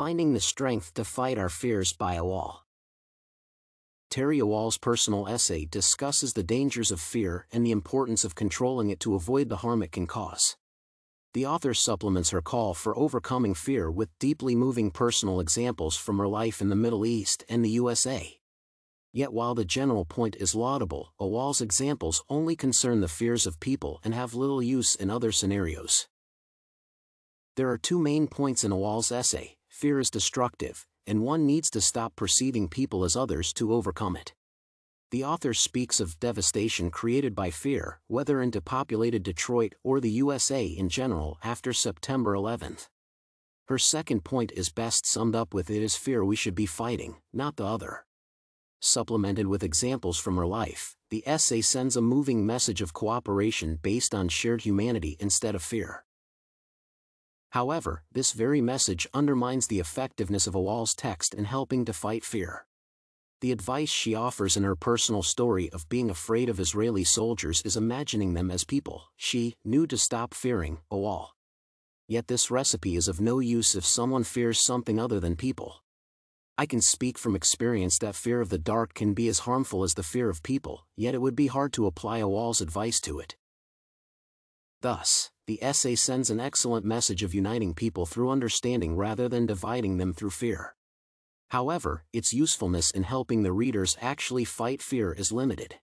Finding the Strength to Fight Our Fears by Ahwal. Terry Ahwal's personal essay discusses the dangers of fear and the importance of controlling it to avoid the harm it can cause. The author supplements her call for overcoming fear with deeply moving personal examples from her life in the Middle East and the USA. Yet while the general point is laudable, Ahwal's examples only concern the fears of people and have little use in other scenarios. There are two main points in Ahwal's essay, fear is destructive, and one needs to stop perceiving people as others to overcome it. The author speaks of devastation created by fear, whether in depopulated Detroit or the USA in general after September 11. Her second point is best summed up with it is fear we should be fighting, not the other supplemented with examples from her life, the essay sends a moving message of cooperation based on shared humanity instead of fear. However, this very message undermines the effectiveness of Ahwal's text in helping to fight fear. The advice she offers in her personal story of being afraid of Israeli soldiers is imagining them as people she knew to stop fearing Ahwal. Yet this recipe is of no use if someone fears something other than people. I can speak from experience that fear of the dark can be as harmful as the fear of people, yet it would be hard to apply Ahwal's advice to it. Thus, the essay sends an excellent message of uniting people through understanding rather than dividing them through fear. However, its usefulness in helping the readers actually fight fear is limited.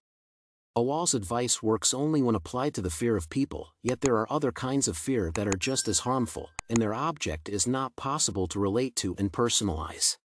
Ahwal's advice works only when applied to the fear of people, yet there are other kinds of fear that are just as harmful, and their object is not possible to relate to and personalize.